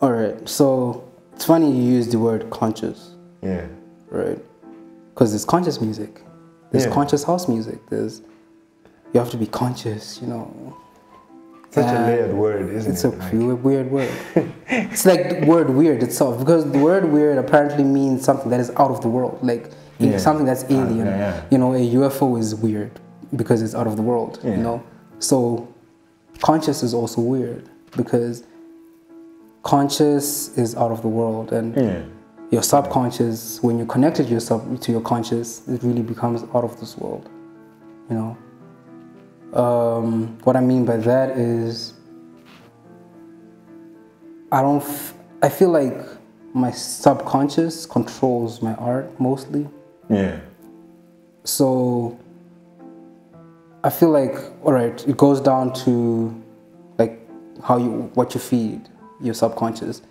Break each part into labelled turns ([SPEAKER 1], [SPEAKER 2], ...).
[SPEAKER 1] All right. So it's funny you use the word conscious,
[SPEAKER 2] Yeah.
[SPEAKER 1] right? Because there's conscious music. There's
[SPEAKER 2] Yeah.
[SPEAKER 1] conscious house music. There's you have to be conscious, you know.
[SPEAKER 2] Such a
[SPEAKER 1] Uh,
[SPEAKER 2] layered word, isn't
[SPEAKER 1] It's
[SPEAKER 2] it?
[SPEAKER 1] It's a
[SPEAKER 2] Like-
[SPEAKER 1] weird, weird word. it's like the word weird itself because the word weird apparently means something that is out of the world, like
[SPEAKER 2] Yeah.
[SPEAKER 1] something that's
[SPEAKER 2] Uh,
[SPEAKER 1] alien.
[SPEAKER 2] yeah, yeah.
[SPEAKER 1] You know, a UFO is weird because it's out of the world. You know, so conscious is also weird because conscious is out of the world and your subconscious when you connected yourself to your conscious it really becomes out of this world you know? Um, what i mean by that is i don't f- i feel like my subconscious controls my art mostly.
[SPEAKER 2] Yeah.
[SPEAKER 1] so i feel like all right it goes down to like how you what you feed your subconscious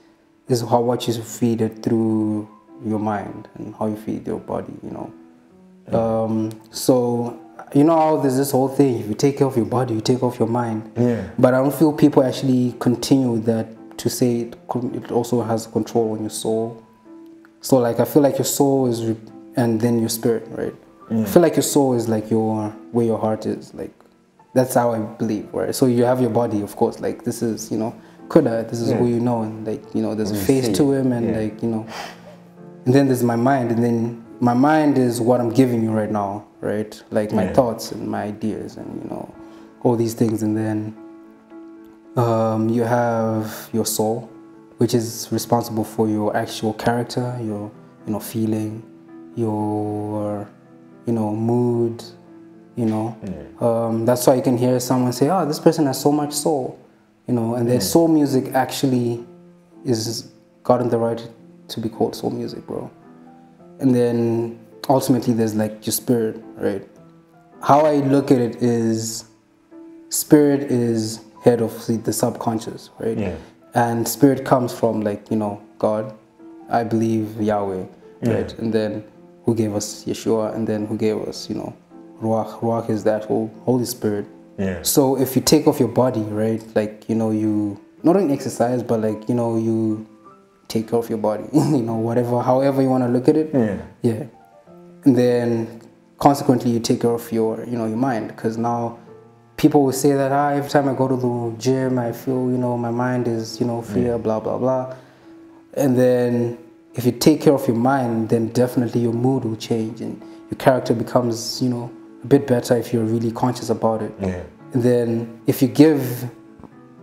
[SPEAKER 1] is how what you feed it through your mind and how you feed your body you know um, so you know how there's this whole thing if you take care of your body you take off your mind
[SPEAKER 2] Yeah.
[SPEAKER 1] but i don't feel people actually continue that to say it, it also has control on your soul so like I feel like your soul is, re- and then your spirit, right? I feel like your soul is like your where your heart is. Like that's how I believe, right? So you have your body, of course. Like this is you know Kuda, this is who you know, and like you know there's a face
[SPEAKER 2] see,
[SPEAKER 1] to him, and
[SPEAKER 2] yeah.
[SPEAKER 1] like you know, and then there's my mind, and then my mind is what I'm giving you right now, right? Like my
[SPEAKER 2] Yeah.
[SPEAKER 1] thoughts and my ideas, and you know all these things, and then um, you have your soul, which is responsible for your actual character, your you know feeling, your you know mood, you know. Um, that's why you can hear someone say, "Oh, this person has so much soul," you know, and their mm. soul music actually is gotten the right to be called soul music, bro. And then ultimately, there's like your spirit, right? How I look at it is spirit is head of the, the subconscious, right?
[SPEAKER 2] Yeah.
[SPEAKER 1] And spirit comes from like you know God, I believe Yahweh, right? And then who gave us Yeshua, and then who gave us you know Ruach. Ruach is that whole Holy Spirit.
[SPEAKER 2] Yeah.
[SPEAKER 1] So if you take off your body, right, like you know you not only exercise, but like you know you take care of your body, you know whatever, however you want to look at it.
[SPEAKER 2] Yeah.
[SPEAKER 1] Yeah. And then consequently you take care of your, you know, your mind because now people will say that ah, every time I go to the gym, I feel, you know, my mind is, you know, freer, blah blah blah. And then if you take care of your mind, then definitely your mood will change and your character becomes, you know, a bit better if you're really conscious about it.
[SPEAKER 2] Yeah.
[SPEAKER 1] Then if you give,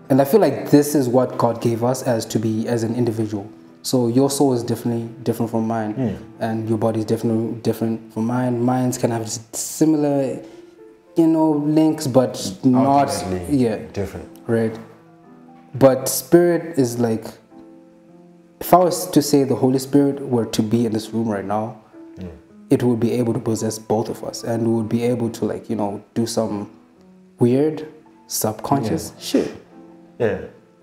[SPEAKER 1] and I feel like this is what God gave us as to be as an individual. So your soul is definitely different from mine, hmm. and your body is definitely different from mine. Minds can have similar, you know, links, but not
[SPEAKER 2] Ultimately
[SPEAKER 1] yeah,
[SPEAKER 2] Different.
[SPEAKER 1] right. But spirit is like, if I was to say the Holy Spirit were to be in this room right now, it would be able to possess both of us, and we would be able to like you know do some weird subconscious shit.
[SPEAKER 2] Yeah.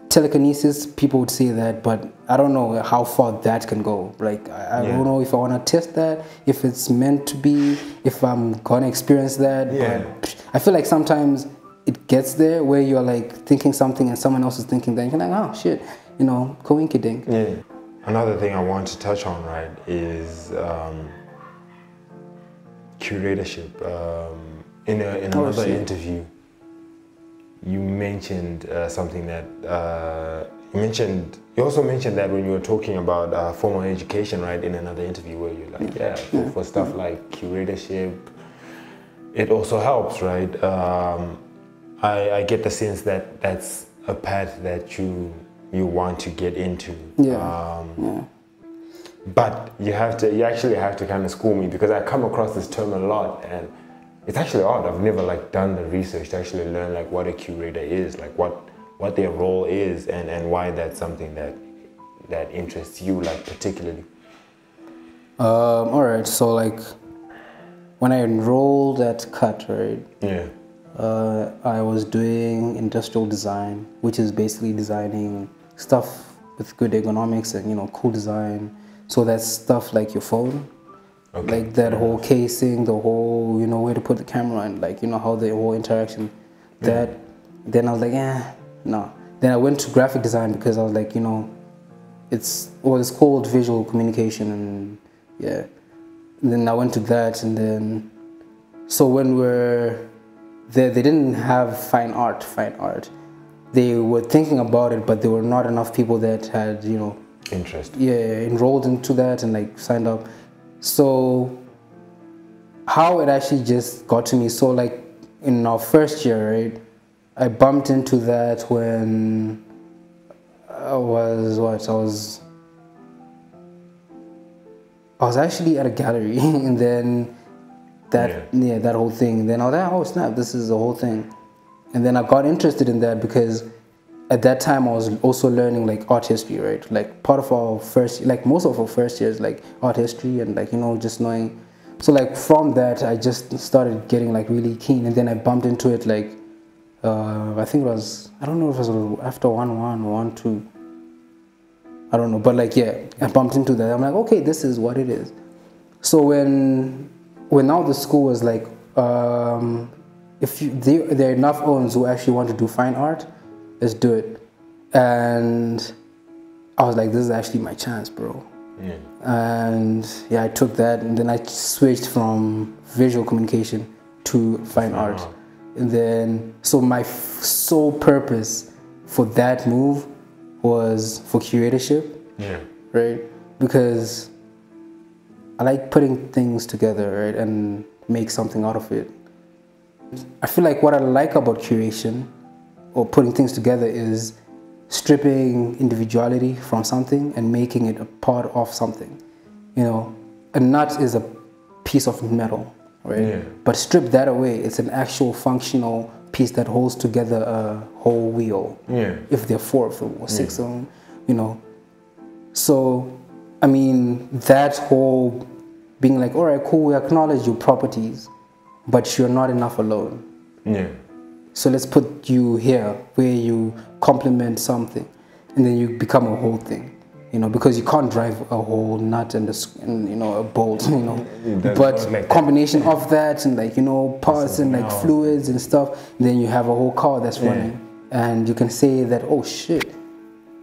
[SPEAKER 1] Telekinesis, people would say that, but I don't know how far that can go. Like, I, I
[SPEAKER 2] Yeah.
[SPEAKER 1] don't know if I want to test that, if it's meant to be, if I'm gonna experience that.
[SPEAKER 2] Yeah.
[SPEAKER 1] But I feel like sometimes it gets there where you're like thinking something and someone else is thinking that, you're like, oh shit, you know, coinky dink.
[SPEAKER 2] Yeah. Another thing I want to touch on, right, is um, curatorship. Um, in a, in
[SPEAKER 1] Oh,
[SPEAKER 2] another
[SPEAKER 1] shit.
[SPEAKER 2] interview, you mentioned uh, something that uh, you mentioned. You also mentioned that when you were talking about uh, formal education, right, in another interview, where you're like, yeah, for, for stuff like curatorship, it also helps, right? Um, I, I get the sense that that's a path that you you want to get into.
[SPEAKER 1] Yeah.
[SPEAKER 2] Um,
[SPEAKER 1] Yeah.
[SPEAKER 2] But you have to, you actually have to kind of school me because I come across this term a lot and it's actually odd. I've never like done the research to actually learn like what a curator is, like what what their role is and, and why that's something that that interests you like particularly.
[SPEAKER 1] Um, all right, so like when I enrolled at CUT, right,
[SPEAKER 2] Yeah.
[SPEAKER 1] uh, I was doing industrial design, which is basically designing stuff with good ergonomics and you know cool design. So that's stuff like your phone,
[SPEAKER 2] Okay.
[SPEAKER 1] like that whole casing, the whole you know where to put the camera and like you know how the whole interaction. That then I was like, eh, no. Then I went to graphic design because I was like, you know, it's well, it's called visual communication, and yeah. And then I went to that, and then so when we're there, they didn't have fine art, fine art. They were thinking about it, but there were not enough people that had you know
[SPEAKER 2] Interest.
[SPEAKER 1] yeah enrolled into that and like signed up so how it actually just got to me so like in our first year right i bumped into that when i was what i was i was actually at a gallery and then that yeah. that whole thing then i was like oh snap this is the whole thing and then i got interested in that because at that time I was also learning like art history, right? Like part of our first, like most of our first years, like art history and like you know just knowing. So like from that, I just started getting like really keen, and then I bumped into it like uh, I think it was I don't know if it was after one one or one two. I don't know, but like yeah, I bumped into that. I'm like, okay, this is what it is. So when when now the school was like, um, if you, they, there are enough owns who actually want to do fine art let's do it. And I was like, this is actually my chance, bro.
[SPEAKER 2] Yeah.
[SPEAKER 1] And yeah, I took that, and then I switched from visual communication to fine art.
[SPEAKER 2] art.
[SPEAKER 1] And then, so my f- sole purpose for that move was for curatorship,
[SPEAKER 2] Yeah.
[SPEAKER 1] right? Because I like putting things together, right, and make something out of it. I feel like what I like about curation or putting things together is stripping individuality from something and making it a part of something. You know, a nut is a piece of metal, right?
[SPEAKER 2] Yeah.
[SPEAKER 1] But strip that away, it's an actual functional piece that holds together a whole wheel.
[SPEAKER 2] Yeah.
[SPEAKER 1] If there are four of them or six of them, you know. So, I mean, that whole being like, all right, cool, we acknowledge your properties, but you're not enough alone.
[SPEAKER 2] Yeah.
[SPEAKER 1] So let's put you here where you complement something and then you become a whole thing. You know, because you can't drive a whole nut and, a, and you know a bolt. You know, but
[SPEAKER 2] not like that.
[SPEAKER 1] combination of that and like you know parts and like fluids and stuff, then you have a whole car that's running, and you can say that oh shit,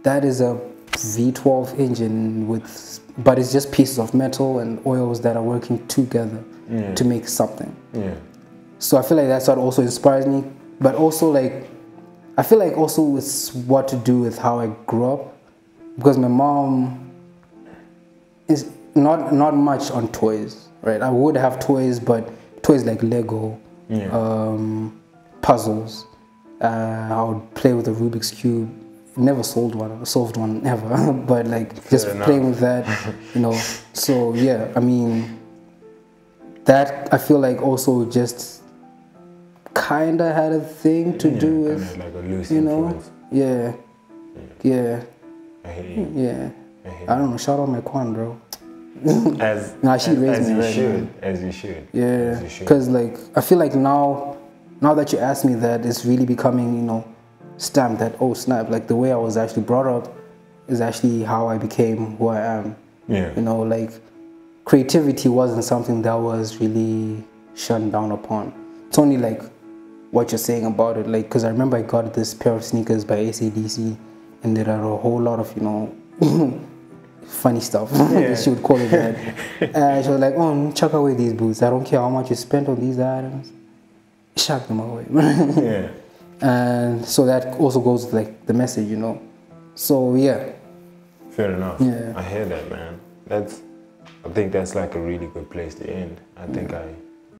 [SPEAKER 1] that is a V12 engine with, but it's just pieces of metal and oils that are working together to make something.
[SPEAKER 2] Yeah.
[SPEAKER 1] So I feel like that's what also inspires me. But also like I feel like also it's what to do with how I grew up. Because my mom is not not much on toys, right? I would have toys, but toys like Lego,
[SPEAKER 2] Yeah.
[SPEAKER 1] um, puzzles. Uh, I would play with a Rubik's cube. Never sold one, solved one ever, but like just
[SPEAKER 2] enough.
[SPEAKER 1] playing with that, you know. So yeah, I mean, that I feel like also just kind of had a thing to
[SPEAKER 2] Yeah,
[SPEAKER 1] do with,
[SPEAKER 2] like a loose
[SPEAKER 1] you know,
[SPEAKER 2] influence.
[SPEAKER 1] yeah, yeah,
[SPEAKER 2] you.
[SPEAKER 1] yeah.
[SPEAKER 2] I
[SPEAKER 1] I don't know. Shout out my Kwan, bro.
[SPEAKER 2] As
[SPEAKER 1] Nah, she
[SPEAKER 2] as,
[SPEAKER 1] raised
[SPEAKER 2] as
[SPEAKER 1] me
[SPEAKER 2] you
[SPEAKER 1] right,
[SPEAKER 2] should,
[SPEAKER 1] man.
[SPEAKER 2] as you should.
[SPEAKER 1] Yeah,
[SPEAKER 2] As you should.
[SPEAKER 1] because like I feel like now, now that you ask me that, it's really becoming you know, stamped that oh snap, like the way I was actually brought up, is actually how I became who I am.
[SPEAKER 2] Yeah.
[SPEAKER 1] You know, like creativity wasn't something that was really shunned down upon. It's only like what you're saying about it, like because I remember I got this pair of sneakers by ACDC, and there are a whole lot of you know. funny stuff
[SPEAKER 2] Yeah.
[SPEAKER 1] she would call it that and she was like oh chuck away these boots i don't care how much you spent on these items chuck them away
[SPEAKER 2] Yeah.
[SPEAKER 1] and so that also goes with like the message you know so yeah
[SPEAKER 2] Fair enough.
[SPEAKER 1] Yeah.
[SPEAKER 2] I hear that, man. That's. I think that's like a really good place to end. I think I